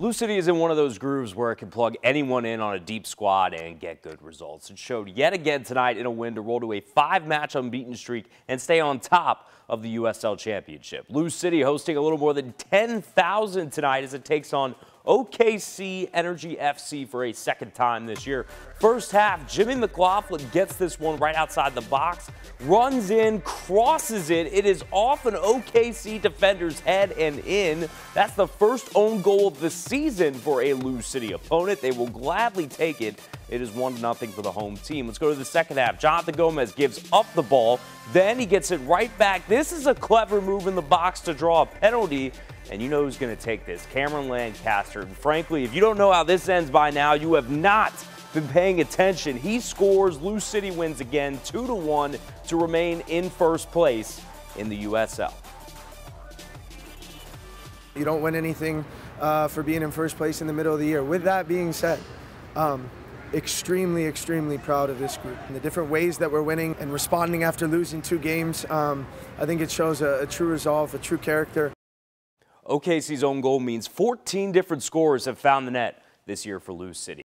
Lou City is in one of those grooves where it can plug anyone in on a deep squad and get good results. It showed yet again tonight in a win to roll to a five-match unbeaten streak and stay on top of the USL Championship. Lou City hosting a little more than 10,000 tonight as it takes on OKC Energy FC for a second time this year. First half, Jimmy McLaughlin gets this one right outside the box, runs in, crosses it. It is off an OKC defender's head and in. That's the first own goal of the season for a Lou City opponent. They will gladly take it. It is 1 0 for the home team. Let's go to the second half. Jonathan Gomez gives up the ball. Then he gets it right back. This is a clever move in the box to draw a penalty and you know who's going to take this Cameron Lancaster. And frankly, if you don't know how this ends by now, you have not been paying attention. He scores, Lou City wins again, 2 to 1 to remain in first place in the USL. You don't win anything uh, for being in first place in the middle of the year. With that being said, um, extremely, extremely proud of this group and the different ways that we're winning and responding after losing two games. Um, I think it shows a, a true resolve, a true character. OKC's own goal means 14 different scorers have found the net this year for Lou City.